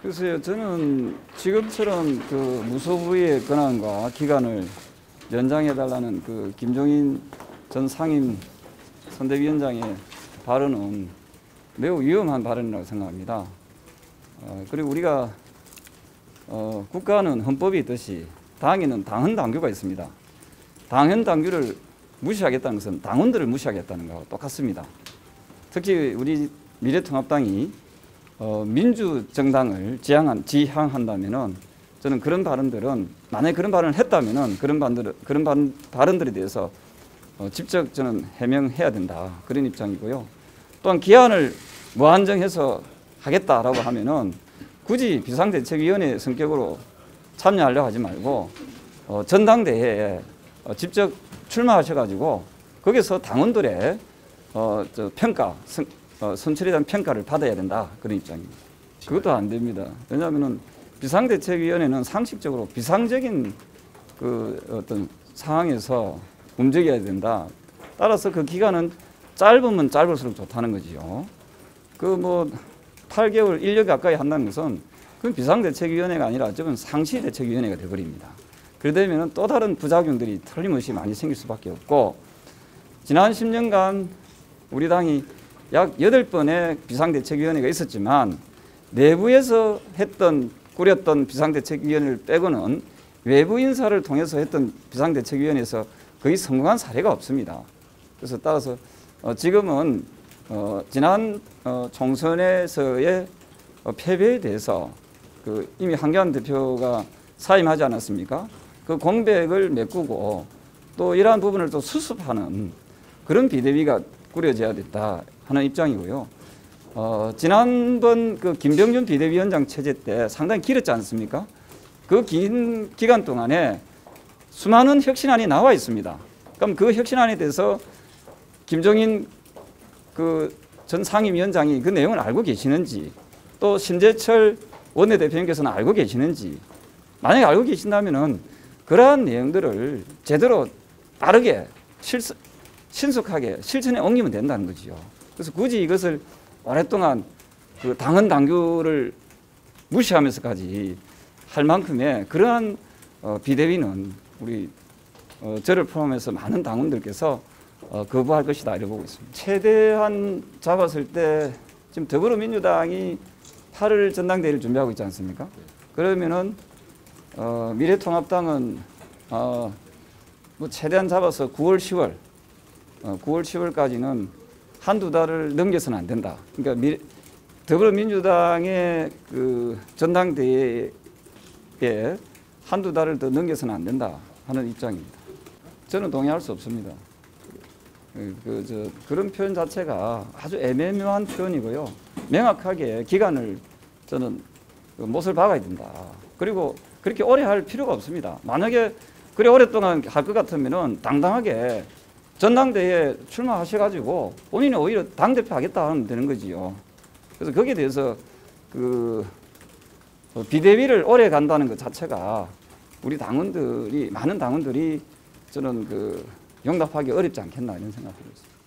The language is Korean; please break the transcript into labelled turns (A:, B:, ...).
A: 글쎄요, 저는 지금처럼 그 무소부의 권한과 기간을 연장해달라는 그 김종인 전 상임 선대위원장의 발언은 매우 위험한 발언이라고 생각합니다. 어, 그리고 우리가 어, 국가는 헌법이 있듯이 당에는 당헌 당규가 있습니다. 당헌 당규를 무시하겠다는 것은 당원들을 무시하겠다는 것과 똑같습니다. 특히 우리 미래통합당이 어, 민주정당을 지향한, 지향한다면은 저는 그런 발언들은 만약에 그런 발언을 했다면은 그런 발언들 그런 발, 발언들에 대해서 어, 직접 저는 해명해야 된다 그런 입장이고요. 또한 기한을 무한정해서 하겠다라고 하면은 굳이 비상대책위원회 성격으로 참여하려 하지 말고 어, 전당대회에 어, 직접 출마하셔가지고 거기서 당원들의 어, 저 평가 선, 어, 선출에 대한 평가를 받아야 된다 그런 입장입니다. 그것도 안 됩니다. 왜냐하면은 비상대책위원회는 상식적으로 비상적인 그 어떤 상황에서 움직여야 된다. 따라서 그 기간은 짧으면 짧을수록 좋다는 거지요. 그 뭐 8개월, 1년 가까이 한다는 것은 그건 비상대책위원회가 아니라 저건 상시대책위원회가 되어버립니다. 그러되면 또 다른 부작용들이 틀림없이 많이 생길 수밖에 없고 지난 10년간 우리 당이 약 8번의 비상대책위원회가 있었지만 내부에서 했던 꾸렸던 비상대책위원회를 빼고는 외부 인사를 통해서 했던 비상대책위원회에서 거의 성공한 사례가 없습니다. 그래서 따라서 어, 지금은 어, 지난 어, 총선에서의 어, 패배에 대해서 그 이미 한교안 대표가 사임하지 않았습니까? 그 공백을 메꾸고 또 이러한 부분을 또 수습하는 그런 비대위가 꾸려져야 됐다 하는 입장이고요. 어, 지난번 그 김병준 비대위원장 체제 때 상당히 길었지 않습니까? 그 긴 기간 동안에 수많은 혁신안이 나와 있습니다. 그럼 그 혁신안에 대해서 김종인 그 전 상임위원장이 그 내용을 알고 계시는지 또 신재철 원내대표님께서는 알고 계시는지 만약에 알고 계신다면은 그러한 내용들을 제대로 빠르게 실수, 신속하게 실천에 옮기면 된다는 거지요. 그래서 굳이 이것을 오랫동안 그 당헌 당규를 무시하면서까지 할 만큼의 그러한 어, 비대위는 우리 어, 저를 포함해서 많은 당원들께서 어, 거부할 것이다 이렇게 보고 있습니다. 최대한 잡았을 때 지금 더불어민주당이 8월 전당대회를 준비하고 있지 않습니까? 그러면은 어, 미래통합당은 어, 뭐 최대한 잡아서 9월, 10월, 어, 9월, 10월까지는 한두 달을 넘겨서는 안 된다. 그러니까 미, 더불어민주당의 그 전당대회에 한두 달을 더 넘겨서는 안 된다 하는 입장입니다. 저는 동의할 수 없습니다. 그, 그, 저, 그런 표현 자체가 아주 애매모호한 표현이고요. 명확하게 기간을 저는 그 못을 박아야 된다. 그리고 그렇게 오래 할 필요가 없습니다. 만약에 그래 오랫동안 할 것 같으면은 당당하게 전당대회에 출마하셔가지고 본인이 오히려 당대표 하겠다 하면 되는 거지요. 그래서 거기에 대해서 그 어, 비대위를 오래 간다는 것 자체가 우리 당원들이, 많은 당원들이 저는 그 용납하기 어렵지 않겠나 이런 생각을 했습니다.